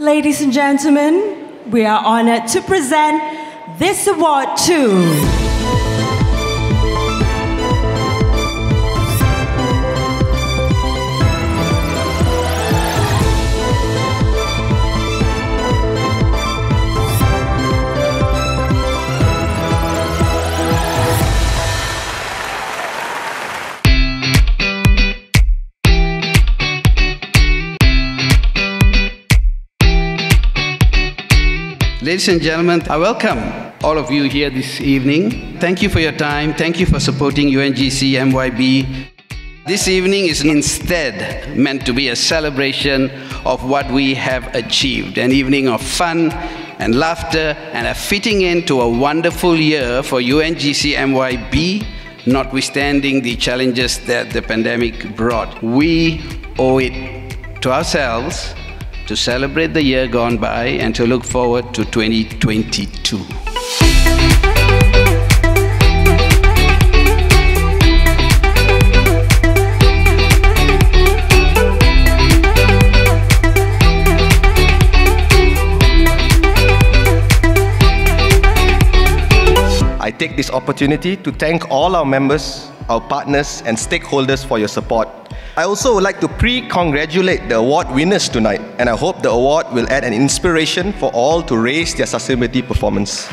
Ladies and gentlemen, we are honored to present this award to Ladies and gentlemen, I welcome all of you here this evening. Thank you for your time. Thank you for supporting UNGC MYB. This evening is instead meant to be a celebration of what we have achieved, an evening of fun and laughter and a fitting end to a wonderful year for UNGC MYB, notwithstanding the challenges that the pandemic brought. We owe it to ourselves to celebrate the year gone by and to look forward to 2022. I take this opportunity to thank all our members, our partners, and stakeholders for your support I also would like to pre-congratulate the award winners tonight and I hope the award will add an inspiration for all to raise their sustainability performance.